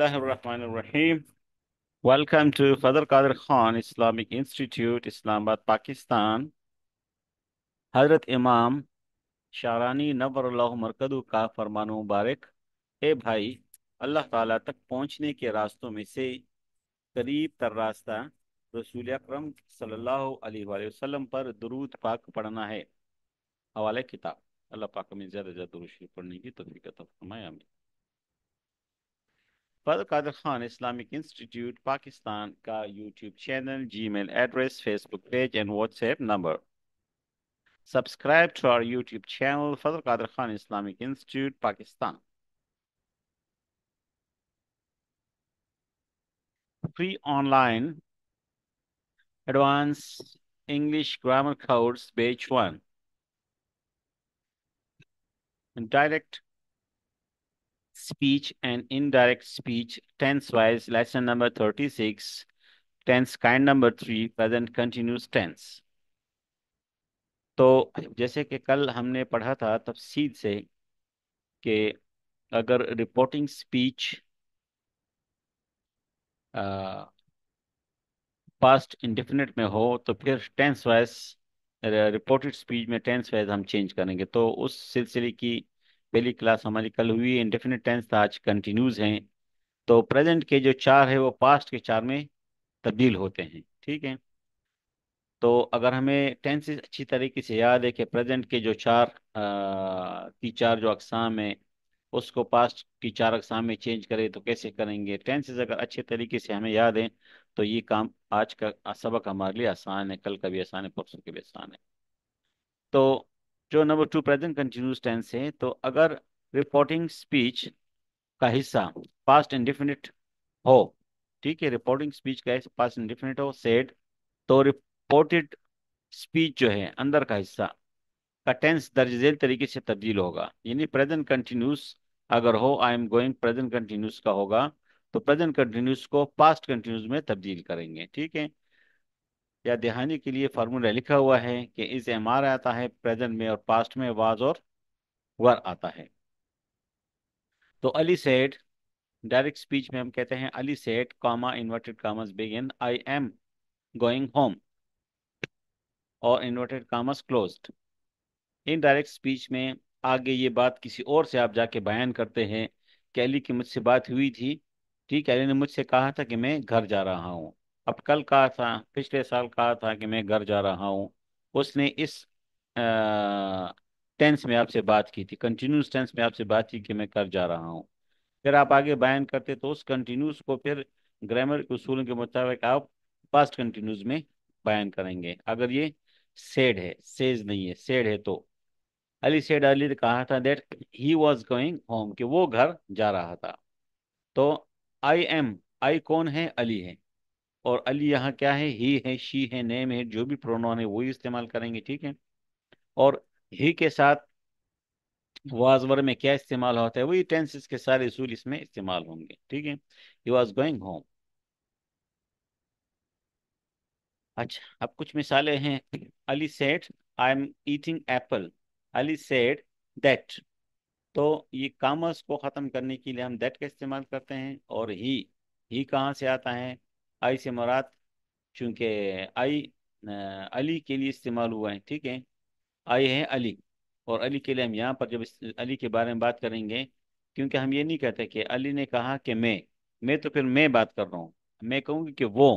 Bismillahirrahmanirrahim. Welcome to Fadl Qadir Khan Islamic Institute, Islamabad, Pakistan. हज़रत इमाम शारानी नवरल्लाहु मरकदू का फरमान मुबारक ए भाई अल्लाह ताला तक पहुँचने के रास्तों में से करीब तर रास्ता रसूल अकरम सल्लल्लाहु पर दुरूद पाक पढ़ना है हवाले किताब अल्लाह पाक में ज़्यादा ज़्यादा दुरूद पढ़ने की तौफीक अता फरमाए आमीन फजल कादिर खान इस्लामिक इंस्टीट्यूट पाकिस्तान का YouTube channel Gmail address Facebook page and WhatsApp number Subscribe to our YouTube channel, Fadl Qadir Khan Islamic Institute, Pakistan. Free online Advanced English Grammar Codes, Page 1. Direct speech and indirect speech, tense-wise, lesson number 36, tense kind number 3, present continuous tense. तो जैसे कि कल हमने पढ़ा था तफसील से कि अगर रिपोर्टिंग स्पीच पास्ट इंडिफिनिट में हो तो फिर टेंस वाइज रिपोर्टेड स्पीच में टेंस वाइज हम चेंज करेंगे तो उस सिलसिले की पहली क्लास हमारी कल हुई इंडिफिनिट टेंस आज कंटिन्यूज हैं। तो प्रेजेंट के जो चार है, वो पास्ट के चार में तब्दील होते हैं, ठीक है? तो अगर हमें टेंसेस अच्छी तरीके से याद है कि प्रेजेंट के जो चार की चार जो अकसाम है, उसको पास्ट की चार अकसाम में चेंज करें तो कैसे करेंगे? टेंसेज अगर अच्छे तरीके से हमें याद है तो ये काम आज का सबक हमारे लिए आसान है, कल का भी आसान है, परसों के भी आसान है। तो जो number two present continuous tense है तो अगर रिपोर्टिंग स्पीच का हिस्सा पास्ट इंडिफिनिट हो, ठीक है रिपोर्टिंग स्पीच का हिस्सा पास्ट इंडिफिनिट हो सेड तो रिपोर्टेड स्पीच जो है अंदर का हिस्सा का टेंस दर्ज झेल तरीके से तब्दील होगा। यानी प्रेजेंट कंटिन्यूस अगर हो I am going present continuous का होगा तो प्रेजेंट कंटिन्यूस को पास्ट कंटिन्यूस में तब्दील करेंगे, ठीक है? या दहानी के लिए फार्मूला लिखा हुआ है कि इस एम आर आता है प्रेजेंट में और पास्ट में वाज और वर आता है। तो अली सेड डायरेक्ट स्पीच में हम कहते हैं, Ali said comma inverted commas begin I am going home और inverted commas closed indirect speech में आगे ये बात किसी और से आप जाके बयान करते हैं, कि अली की मुझसे बात हुई थी। ठीक है, अली ने मुझसे कहा था कि मैं घर जा रहा हूँ। अब कल कहा था, पिछले साल कहा था कि मैं घर जा रहा हूँ। उसने इस टेंस में आपसे बात की थी कंटिन्यूस टेंस में आपसे बात की कि मैं घर जा रहा हूँ। फिर आप आगे बयान करते तो उस कंटिन्यूस को फिर ग्रामर के उसूलों के मुताबिक आप पास्ट कंटिन्यूस में बयान करेंगे। अगर ये सेड है सेज नहीं है सेड है तो। अली सेड अली ने कहा था that he was going home कि वो घर जा रहा था। तो आई एम आई कौन है? अली है। और अली यहाँ क्या है? ही है शी है नेम है, जो भी प्रोनाउन है वही इस्तेमाल करेंगे, ठीक है? और ही के साथ वाजवर में क्या इस्तेमाल होता है? वही टेंसेस के सारे असूल इसमें इस्तेमाल होंगे, ठीक है? ही वॉज़ गोइंग होम अच्छा अब कुछ मिसालें हैं। Ali said I am eating apple Ali said that तो ये कामर्स को ख़त्म करने के लिए हम दैट का इस्तेमाल करते हैं और ही ही कहाँ से आता है? आई से मुराद चूँकि आई अली के लिए इस्तेमाल हुआ है ठीक है आई है अली और अली के लिए हम यहाँ पर जब अली के बारे में बात करेंगे क्योंकि हम ये नहीं कहते कि अली ने कहा कि मैं मैं तो फिर मैं बात कर रहा हूँ मैं कहूँगी कि वो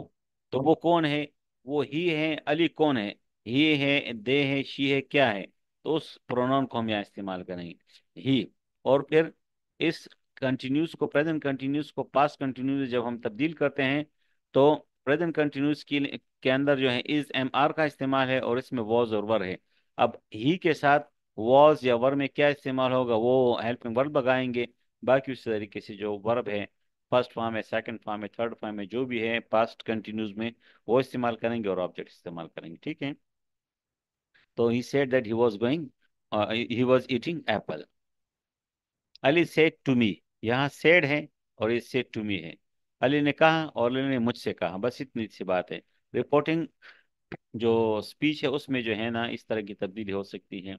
तो वो कौन है वो ही है अली कौन है ही है दे है शी है क्या है तो उस प्रोनाउन को हम यहाँ इस्तेमाल करेंगे ही और फिर इस कंटिन्यूस को प्रेजेंट कंटिन्यूस को पास्ट कंटिन्यूस जब हम तब्दील करते हैं तो प्रेजेंट कंटिन्यूस की के अंदर जो है इज़ एम आर का इस्तेमाल है और इसमें वॉज़ और वर है। अब ही के साथ वॉज़ या वर में क्या इस्तेमाल होगा, वो हेल्पिंग वर्ब लगाएँगे। बाकी उस तरीके से जो वर्ब है फ़र्स्ट फॉर्म है सेकंड फॉर्म है थर्ड फॉर्म है, जो भी है पास्ट कंटिन्यूज में वो इस्तेमाल करेंगे और ऑब्जेक्ट इस्तेमाल करेंगे, ठीक है? तो he said that he was going he was eating apple Ali said to me यहाँ सेड है और ये सेड टू मी है। अली ने कहा और अली ने मुझसे कहा। बस इतनी सी बात है। रिपोर्टिंग जो स्पीच है, उसमें जो है ना, इस तरह की तब्दीली हो सकती है।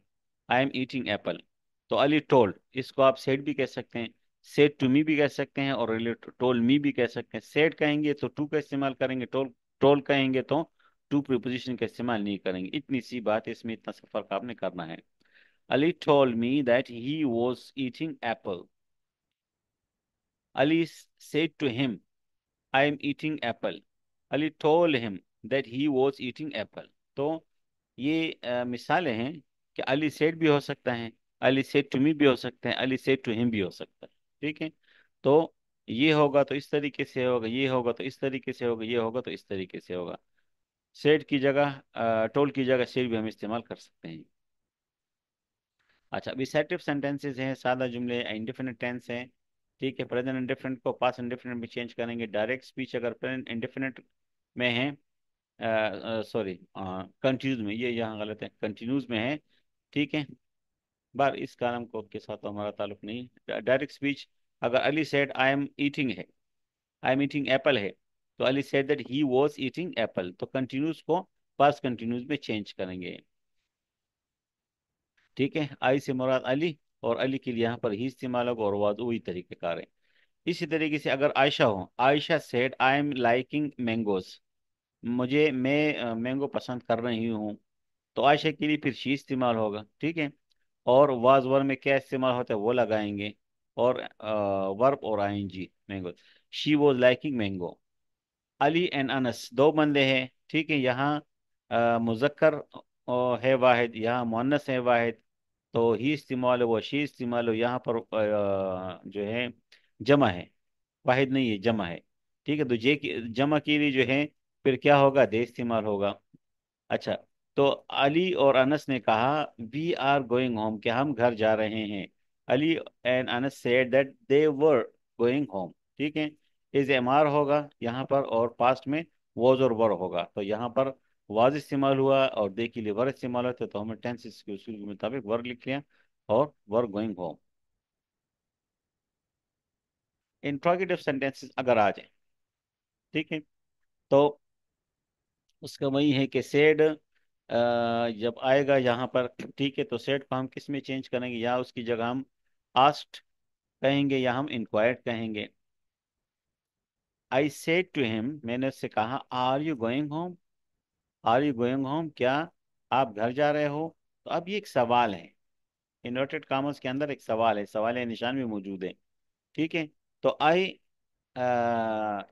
आई एम ईटिंग एप्पल तो अली टोल्ड इसको आप सेड भी कह सकते हैं। सेड टू मी भी कह सकते हैं और टोल मी भी कह सकते हैं। सेड कहेंगे तो टू का इस्तेमाल करेंगे टोल टोल कहेंगे तो टू प्रीपोजिशन का इस्तेमाल नहीं करेंगे। इतनी सी बात इसमें इतना सा फ़र्क आपने करना है। Ali told me that he was eating apple Ali said to him I am eating apple Ali told him that he was eating apple तो ये मिसालें हैं कि अली सेड भी हो सकता है अली सेड टू मी भी हो सकते हैं अली सेड टू हिम भी हो सकता है, ठीक है? तो ये होगा तो इस तरीके से होगा, ये होगा तो इस तरीके से होगा, ये होगा तो इस तरीके से होगा। सेड की जगह टोल की जगह सेड भी हम इस्तेमाल कर सकते हैं। अच्छा अभी सेंटेंसेस हैं, सादा जुमले इंडिफिनिट टेंस हैं। ठीक है प्रेजेंट इंडिफिनिट को पास इंडिफिनिट में चेंज करेंगे. डायरेक्ट स्पीच अगर प्रेजेंट इंडिफिनिट में है सॉरी कंटिन्यूज में, ये यहाँ गलत है कंटिन्यूज में है, ठीक है? बार इस कालम को के साथ तो हमारा ताल्लुक नहीं डायरेक्ट स्पीच अगर Ali said I am eating है आई एम ईटिंग एप्पल है तो Ali said that he was eating apple तो कंटिन्यूज को पास कंटिन्यूस में चेंज करेंगे। ठीक है, आई से मुराद अली और अली के लिए यहाँ पर ही इस्तेमाल होगा और वाद वही तरीक़ेकार है इसी तरीके से अगर आयशा हो, Aisha said I am liking mangoes मुझे, मैं मैंगो पसंद कर रही हूँ। तो आयशा के लिए फिर शी इस्तेमाल होगा, ठीक है? और वाज वर में क्या इस्तेमाल होता है वो लगाएँगे। और वर्ब और ING mango she was liking mango Ali and Anas दो बंदे हैं, ठीक है? यहाँ मुजक्कर है वाहिद, यहाँ मुन्नस है वाहिद। तो ही इस्तेमाल हो शी इस्तेमाल हो। यहाँ पर जो है, जमा है, वाहिद नहीं है, जमा है। ठीक है तो जे की, जमा के लिए जो है, फिर क्या होगा? दे इस्तेमाल होगा। अच्छा तो अली और अनस ने कहा वी आर गोइंग होम कि हम घर जा रहे हैं? Ali and Anas said that they were going home ठीक है इज़ एम आर होगा, यहाँ पर और पास्ट में वॉज़ और वर होगा। तो यहाँ पर वाज इस्तेमाल हुआ और दे के लिए वर इस्तेमाल होता तो हमने टेंस के उसूल के मुताबिक वर लिख लिया और were going home interrogative sentences अगर आ जाए, ठीक है? तो उसका वही है कि सेड जब आएगा यहाँ पर, ठीक है तो सेट को हम किसमें चेंज करेंगे? या उसकी जगह हम आस्ट कहेंगे या हम इंक्वायर्ड कहेंगे. आई सेड टू हिम मैंने उससे कहा are you going home are you going home क्या आप घर जा रहे हो? तो अब ये एक सवाल है। इन्वर्टेड कामर्स के अंदर एक सवाल है। सवाल या निशान भी मौजूद है। ठीक है? तो I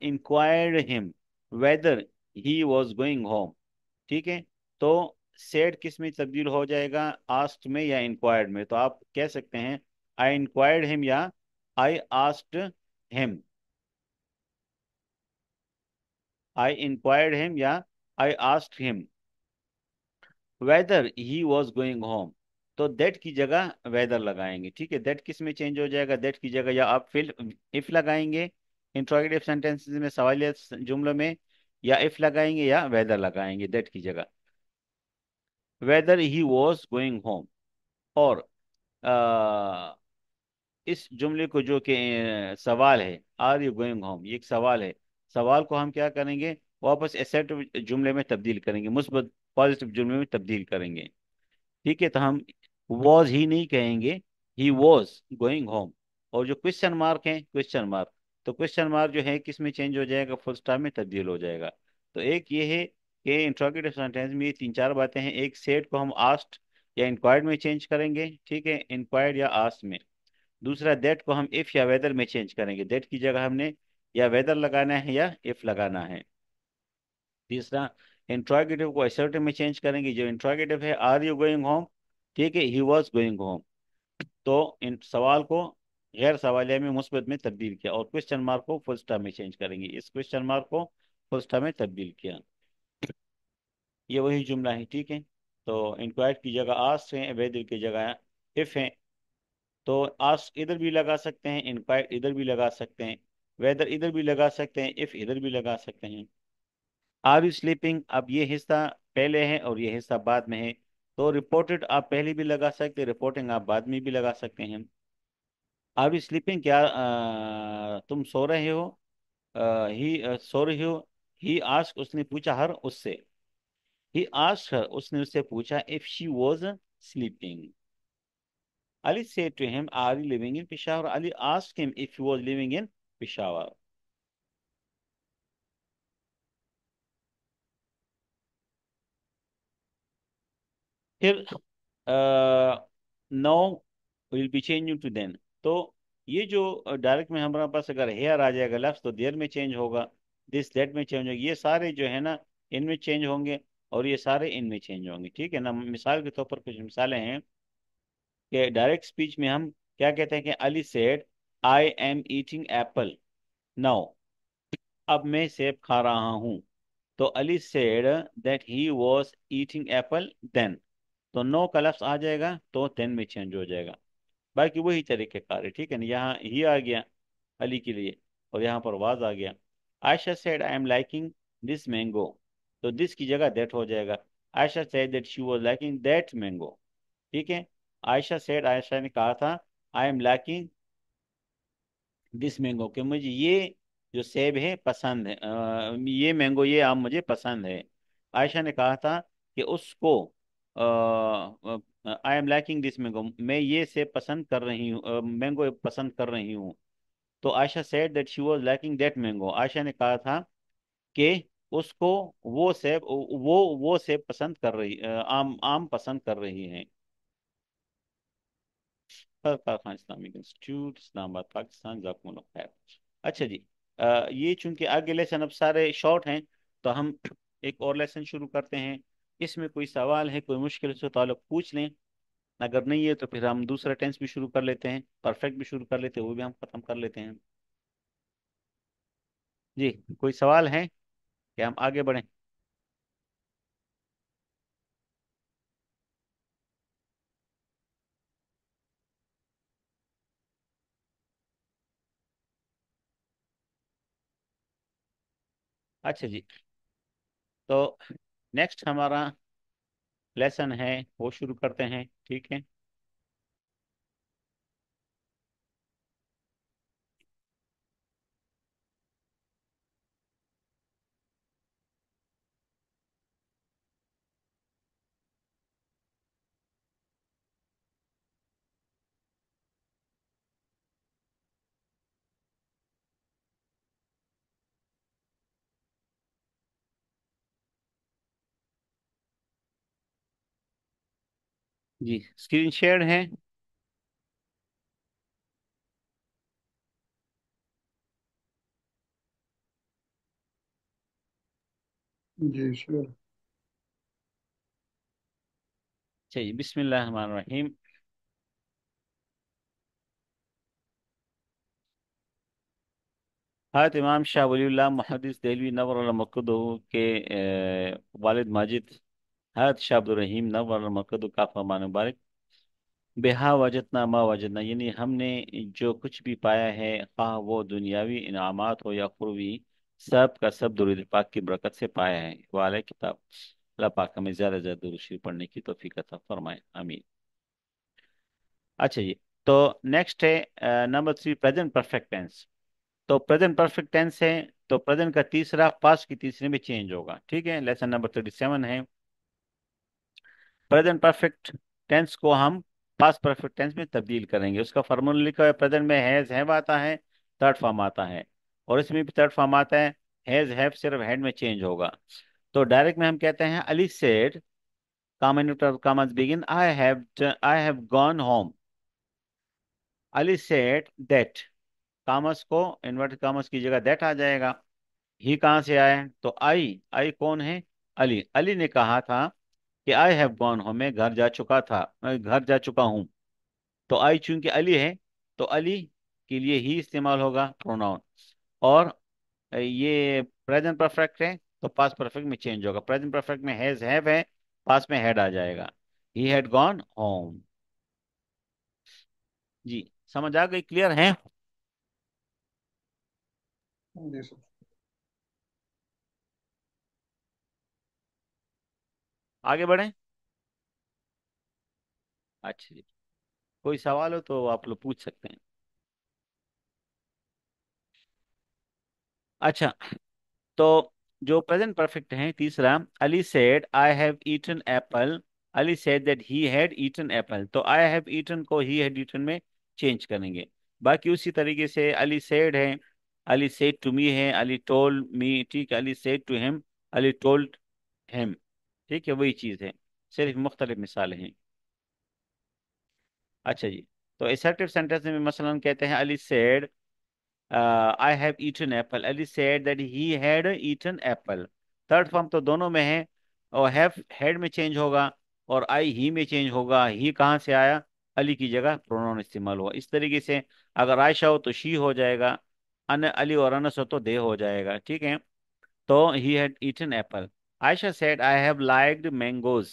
inquired him whether he was going home ठीक है? तो सेड किसमें तब्दील हो जाएगा? आस्ट में या इंक्वायर्ड में? तो आप कह सकते हैं आई इंक्वायर्ड हिम या I asked him I inquired him या I asked him whether he was going home तो दैट की जगह वेदर लगाएँगे ठीक है? दैट किसमें चेंज हो जाएगा? दैट की जगह या आप फिल इफ़ लगाएँगे इंट्रोगेटिव सेंटेंसेस में सवालियत जुमलों में या इफ़ लगाएँगे या वेदर लगाएँगे दैट की जगह। Whether he was going home और आ, इस जुमले को जो कि सवाल है आर यू गोइंग होम ये एक सवाल है। सवाल को हम क्या करेंगे? वापस एसेट जुमले में तब्दील करेंगे, मुस्बत पॉजिटिव जुमले में तब्दील करेंगे। ठीक है तो हम वॉज़ ही नहीं कहेंगे ही वॉज़ गोइंग होम और जो क्वेश्चन मार्क है क्वेश्चन मार्क तो क्वेश्चन मार्क जो है, किसमें चेंज हो जाएगा? फुल स्टॉप में तब्दील हो जाएगा। तो एक ये है कि इंट्रोगेटिव सेंटेंस में ये तीन चार बातें हैं। एक सेट को हम आस्ट या इंक्वायर्ड में चेंज करेंगे, ठीक है? इंक्वायर्ड या आस्ट में। दूसरा दैट को हम इफ़ या वेदर में चेंज करेंगे। दैट की जगह हमने या वेदर लगाना है या इफ़ लगाना है। तीसरा इंट्रोगेटिव को असर्टिव में चेंज करेंगे। जो इंट्रोगेटिव है आर यू गोइंग होम ठीक है ही वॉज़ गोइंग होम तो इन सवाल को गैर सवालिया में मुस्बत में तब्दील किया और क्वेश्चन मार्क को फुल स्टॉप में चेंज करेंगे। इस क्वेश्चन मार्क को फुल स्टॉप में तब्दील किया। ये वही जुमला है, ठीक है? तो इंक्वायर की जगह आस है वेदर की जगह इफ़ है। तो आस इधर भी लगा सकते हैं इंक्वायर इधर भी लगा सकते हैं। वेदर इधर भी लगा सकते हैं इफ़ इधर भी लगा सकते हैं। आर यू स्लीपिंग अब ये हिस्सा पहले है और ये हिस्सा बाद में है। तो रिपोर्टेड आप पहले भी लगा सकते हैं रिपोर्टिंग आप बाद में भी लगा सकते हैं। आर यू स्लीपिंग क्या आ, तुम सो रहे हो? ही सो रही हो? ही आस्क उसने पूछा हर उससे। ही आस्क हर उसने उससे पूछा if she was sleeping Ali said to him, Are you living in Peshawar? Ali asked him if he was living in Peshawar. फिर now will be change to then तो ये जो डायरेक्ट में हमारे पास अगर हेयर आ जाएगा लफ्ज तो देर में चेंज होगा दिस दैट में चेंज होगा। ये सारे जो है ना इनमें चेंज होंगे और ये सारे इनमें चेंज होंगे। ठीक है ना? मिसाल के तौर पर कुछ मिसालें हैं कि डायरेक्ट स्पीच में हम क्या कहते हैं कि Ali said I am eating apple now अब मैं सेब खा रहा हूँ। तो Ali said that he was eating apple then तो नो का लफ्ज आ जाएगा तो देन में चेंज हो जाएगा। बाकी वही तरीके कार है ठीक है ना? यहाँ ही आ गया अली के लिए और यहाँ पर वाज आ गया। Aisha said I am liking this mango तो दिस की जगह दैट हो जाएगा। Aisha said that she was liking that mango ठीक है? आयशा सेड आयशा ने कहा था I am liking this mango कि मुझे ये जो सेब है पसंद है। अ, ये मैंगो ये आम मुझे पसंद है। आयशा ने कहा था कि उसको I am liking this mango मैं ये सेब पसंद कर रही हूँ मैंगो पसंद कर रही हूँ। तो Aisha said that she was liking that mango Aisha ने कहा था कि उसको वो सेब वो वो सेब पसंद कर रही आम आम पसंद कर रही है। खान इस्लामिक इंस्टीट्यूट इस्लामाबाद पाकिस्तान खैर। अच्छा जी अ, ये चूँकि आगे लेसन अब सारे शॉर्ट हैं तो हम एक और लेसन शुरू करते हैं। इसमें कोई सवाल है, कोई मुश्किल से ताल्लुक पूछ लें। अगर नहीं है तो फिर हम दूसरा टेंस भी शुरू कर लेते हैं, परफेक्ट भी शुरू कर लेते हैं, वो भी हम खत्म कर लेते हैं। जी, कोई सवाल है कि हम आगे बढ़ें? अच्छा जी। तो नेक्स्ट हमारा लेसन है वो शुरू करते हैं ठीक है? जी स्क्रीन शेयर है। जी श्योर चाहिए बिस्मिल्लाह हज़रत इमाम शाह वलीउल्लाह मुहद्दिस देलवी नवर मकदू के वालिद माजिद शाह अब्दुल रहीम नवर मकदू का फरमान मुबारक बेहा वजतना मा वजतना यानी हमने जो कुछ भी पाया है खा वो दुनियावी इनामात हो या खुरवी, सब का सब दुरूद पाक की बरकत से पाया है। वाले किताब अल्लाह पाक हमें ज़्यादा ज़्यादा दुरूद शरीफ पढ़ने की तौफीक अता फरमाए। आमीन। अच्छा जी तो नेक्स्ट है number three present perfect tense तो प्रेजेंट परफेक्ट टेंस है तो प्रेजेंट का तीसरा पास्ट की तीसरे में चेंज होगा। ठीक है लेसन नंबर थर्टी सेवन है। प्रेजेंट परफेक्ट टेंस को हम पास परफेक्ट टेंस में तब्दील करेंगे। उसका फार्मूला लिखा हुआ है प्रेजेंट में हैज़ हैव आता है थर्ड फॉर्म आता है। और इसमें भी थर्ड फॉर्म आता है हैज़ हैव सिर्फ़ हेड में चेंज होगा। तो डायरेक्ट में हम कहते हैं, Ali said commas begin I have I have gone home Ali said that commas को इन्वर्टेड कामस की जगह दैट आ जाएगा। ही कहाँ से है तो आई आई कौन है? अली। अली ने कहा था कि आई हैव गॉन होम मैं घर जा चुका था, मैं घर जा चुका हूँ। तो आई चूँकि अली है तो अली के लिए ही इस्तेमाल होगा प्रोनाउन और ये प्रेजेंट परफेक्ट है तो पास्ट परफेक्ट में चेंज होगा। प्रेजेंट परफेक्ट में हैज़ हैव है पास्ट में हैड आ जाएगा। ही हैड गॉन होम जी, समझ आ गई क्लियर है, जी, सर। आगे बढ़े। अच्छा जी। कोई सवाल हो तो आप लोग पूछ सकते हैं। अच्छा तो जो प्रेजेंट परफेक्ट है, तीसरा, Ali said I have eaten apple Ali said that he had eaten apple तो आई हैव ईटन को ही हैड ईटन में चेंज करेंगे। बाकी उसी तरीके से अली सेड है। अली सेड टू मी है। अली टोल्ड मी ठीक Ali said to him Ali told him ठीक है, वही चीज़ है। सिर्फ़ मुख्तलिफ़ मिसालें हैं। अच्छा जी तो एसर्टिव सेंटेंस में मसलन कहते हैं Ali said I have eaten apple Ali said that he had eaten apple third form तो दोनों में है, और हैव हैड में चेंज होगा, और आई ही में चेंज होगा। ही कहाँ से आया? अली की जगह प्रोनाउन इस्तेमाल हुआ। इस तरीके से अगर आयशा हो तो शी हो जाएगा, अन अली और अनस हो तो दे हो जाएगा। ठीक है? तो he had eaten apple Aisha said I have liked mangoes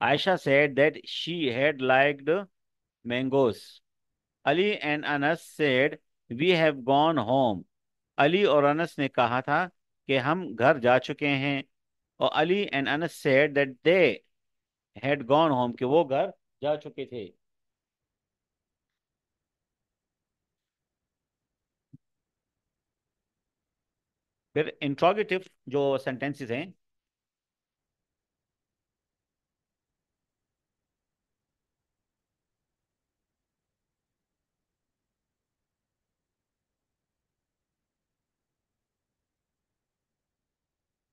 Aisha said that she had liked mangoes Ali and Anas said we have gone home Ali और अनस ने कहा था कि हम घर जा चुके हैं। और Ali and Anas said that they had gone home कि वो घर जा चुके थे। फिर इंट्रोगेटिव जो सेंटेंसेस हैं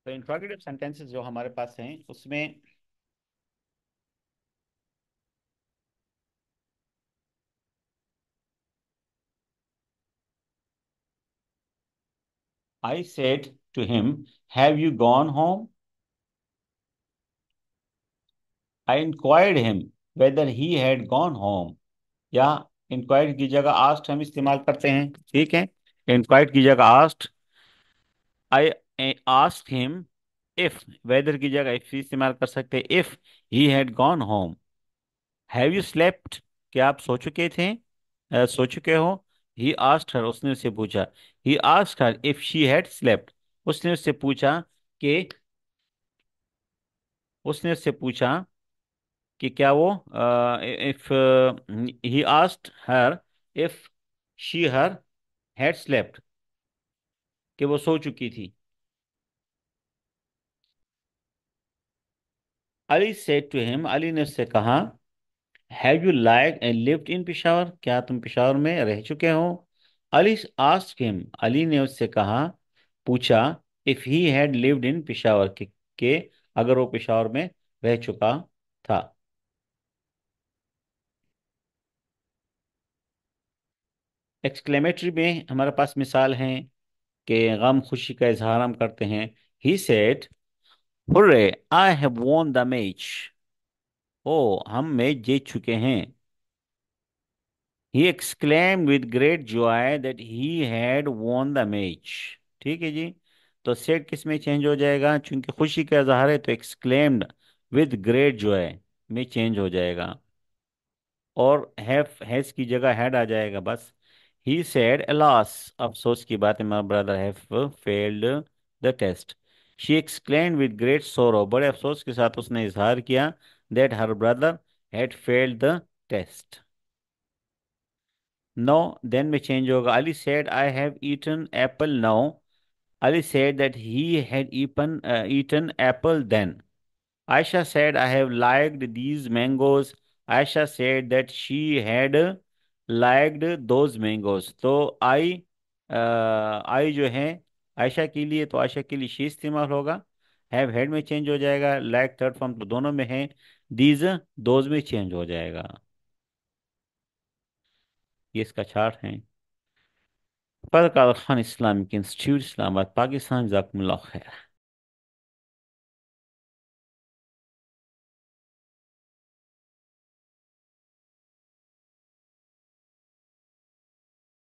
तो इंट्रोगेटिव सेंटेंसेस जो हमारे पास हैं उसमें I said to him, Have you gone home? I inquired him whether he had gone home. या इंक्वायर्ड की जगह आस्ट हम इस्तेमाल करते हैं। ठीक है? इंक्वायर्ड की जगह asked I ask him if whether की जगह इफ़ इस्तेमाल कर सकते if he had gone home have you slept क्या आप सो चुके थे? अ, सो चुके हो? ही आस्क्ड हर उसने उससे पूछा he asked her if she had slept उसने उससे पूछा कि, उसने उससे पूछा कि क्या वो if he asked her if she her had slept कि वो सो चुकी थी। Ali said to him Ali ने उससे कहा have you like and lived in Peshawar क्या तुम पिशावर में रह चुके हो? अली आस्क्ड हिम अली ने उससे कहा पूछा if he had lived in Peshawar के, के अगर वो पिशावर में रह चुका था? एक्सक्लेमेटरी में हमारे पास मिसाल है कि गम खुशी का इजहार हम करते हैं। He said hurray I have won the match ओ हम मैच जीत चुके हैं। ही exclaimed with great joy that he had won the match. ठीक है जी? तो सेट किसमें चेंज हो जाएगा? चूँकि खुशी का इजहार है तो exclaimed with great joy में चेंज हो जाएगा। और हैव हैज़ की जगह हैड आ जाएगा बस। ही सेड अलास अफसोस की बात है my brother have failed the test she exclaimed with great sorrow बड़े अफसोस के साथ उसने इजहार किया that her brother had failed the test now then में चेंज होगा। Ali said I have eaten apple now Ali said that he had ईपन eaten apple then Aisha said, I have liked these mangoes. Aisha said that she had liked those mangoes. तो आई आई जो है आयशा के लिए तो आयशा के लिए she इस्तेमाल होगा। हैव हेड में चेंज हो जाएगा। लाइक थर्ड फॉर्म तो दोनों में है। दीज दोज में चेंज हो जाएगा। ये इसका चार्ट है फ़र्क खान इस्लामिक इंस्टीट्यूट इस्लामाबाद पाकिस्तान जजाकुमुल्लाह खैर